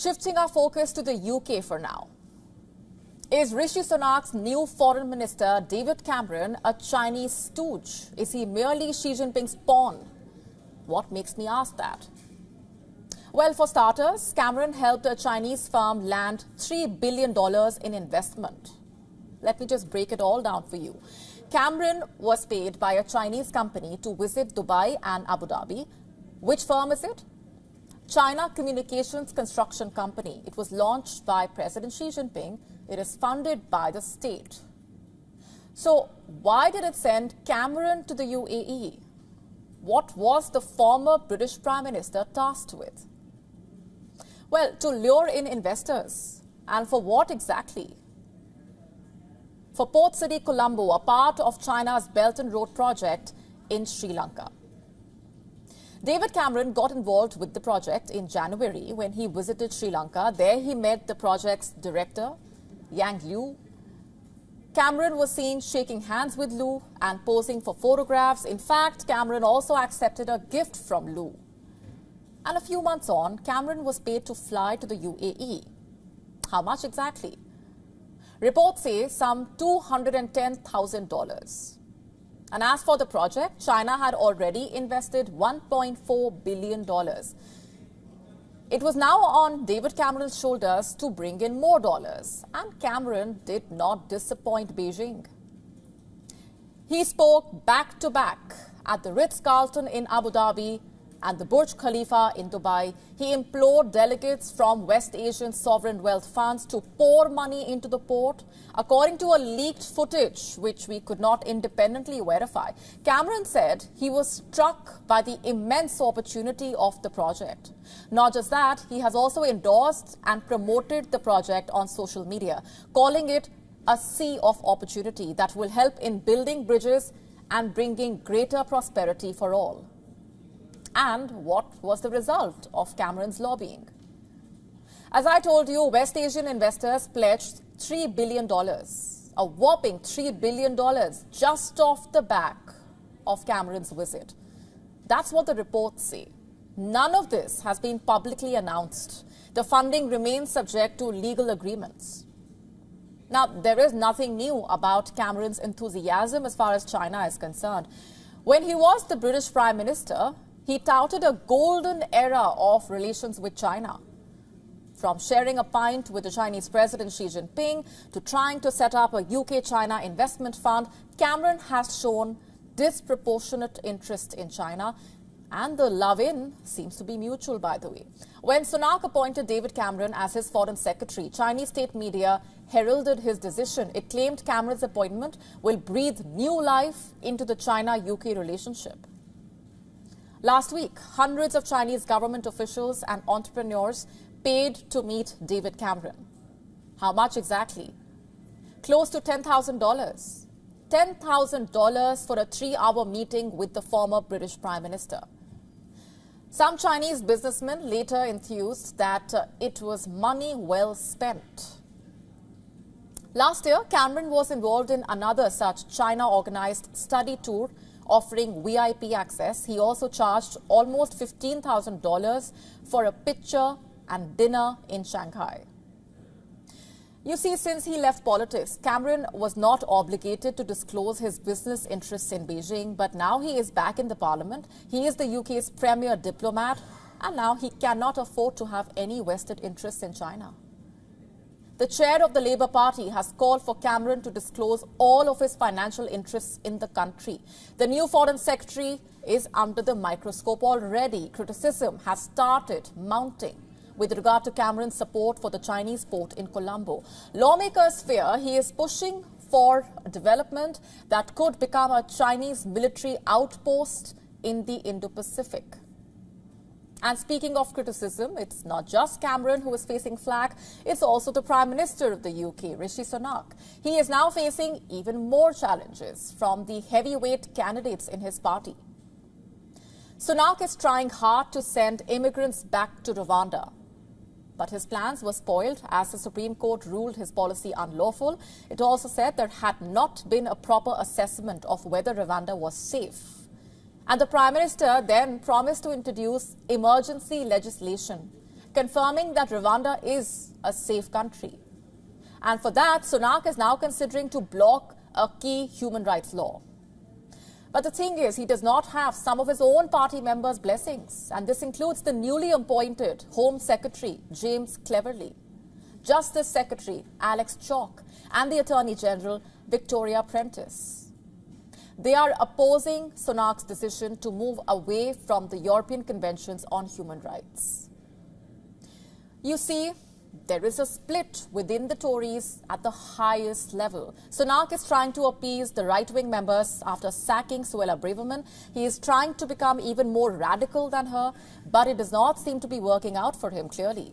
Shifting our focus to the UK for now. Is Rishi Sunak's new foreign minister, David Cameron, a Chinese stooge? Is he merely Xi Jinping's pawn? What makes me ask that? Well, for starters, Cameron helped a Chinese firm land $3 billion in investment. Let me just break it all down for you. Cameron was paid by a Chinese company to visit Dubai and Abu Dhabi. Which firm is it? China Communications Construction Company. It was launched by President Xi Jinping. It is funded by the state. So, why did it send Cameron to the UAE? What was the former British Prime Minister tasked with? Well, to lure in investors. And for what exactly? For Port City Colombo, a part of China's Belt and Road project in Sri Lanka. David Cameron got involved with the project in January when he visited Sri Lanka. There he met the project's director, Yang Liu. Cameron was seen shaking hands with Liu and posing for photographs. In fact, Cameron also accepted a gift from Liu. And a few months on, Cameron was paid to fly to the UAE. How much exactly? Reports say some $210,000. And as for the project, China had already invested $1.4 billion. It was now on David Cameron's shoulders to bring in more dollars. And Cameron did not disappoint Beijing. He spoke back to back at the Ritz Carlton in Abu Dhabi and the Burj Khalifa in Dubai, he implored delegates from West Asian sovereign wealth funds to pour money into the port. According to a leaked footage, which we could not independently verify, Cameron said he was struck by the immense opportunity of the project. Not just that, he has also endorsed and promoted the project on social media, calling it a sea of opportunity that will help in building bridges and bringing greater prosperity for all. And what was the result of Cameron's lobbying? As I told you, West Asian investors pledged $3 billion, a whopping $3 billion just off the back of Cameron's visit. That's what the reports say. None of this has been publicly announced. The funding remains subject to legal agreements. Now, there is nothing new about Cameron's enthusiasm as far as China is concerned. When he was the British Prime Minister, he touted a golden era of relations with China. From sharing a pint with the Chinese President Xi Jinping to trying to set up a UK China investment fund, Cameron has shown disproportionate interest in China. And the love in seems to be mutual, by the way. When Sunak appointed David Cameron as his foreign secretary, Chinese state media heralded his decision. It claimed Cameron's appointment will breathe new life into the China UK relationship. Last week, hundreds of Chinese government officials and entrepreneurs paid to meet David Cameron. How much exactly? Close to $10,000. $10,000 for a three hour meeting with the former British Prime Minister. Some Chinese businessmen later enthused that uh, it was money well spent. Last year, Cameron was involved in another such China organized study tour offering VIP access. He also charged almost $15,000 for a picture and dinner in Shanghai. You see, since he left politics, Cameron was not obligated to disclose his business interests in Beijing, but now he is back in the parliament. He is the UK's premier diplomat, and now he cannot afford to have any vested interests in China. The chair of the Labour Party has called for Cameron to disclose all of his financial interests in the country. The new foreign secretary is under the microscope already. Criticism has started mounting with regard to Cameron's support for the Chinese port in Colombo. Lawmakers fear he is pushing for development that could become a Chinese military outpost in the Indo-Pacific. And speaking of criticism, it's not just Cameron who is facing flak, it's also the Prime Minister of the UK, Rishi Sunak. He is now facing even more challenges from the heavyweight candidates in his party. Sunak is trying hard to send immigrants back to Rwanda. But his plans were spoiled as the Supreme Court ruled his policy unlawful. It also said there had not been a proper assessment of whether Rwanda was safe. And the Prime Minister then promised to introduce emergency legislation confirming that Rwanda is a safe country. And for that, Sunak is now considering to block a key human rights law. But the thing is, he does not have some of his own party members' blessings, and this includes the newly appointed Home Secretary, James Cleverly, Justice Secretary, Alex Chalk, and the Attorney General, Victoria Prentis. They are opposing Sunak's decision to move away from the European Conventions on Human Rights. You see, there is a split within the Tories at the highest level. Sunak is trying to appease the right-wing members after sacking Suella Braverman. He is trying to become even more radical than her, but it does not seem to be working out for him clearly.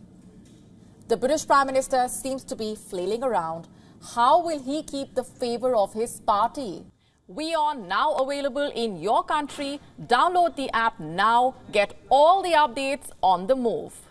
The British Prime Minister seems to be flailing around. How will he keep the favour of his party? WION now available in your country. Download the app now. Get all the updates on the move.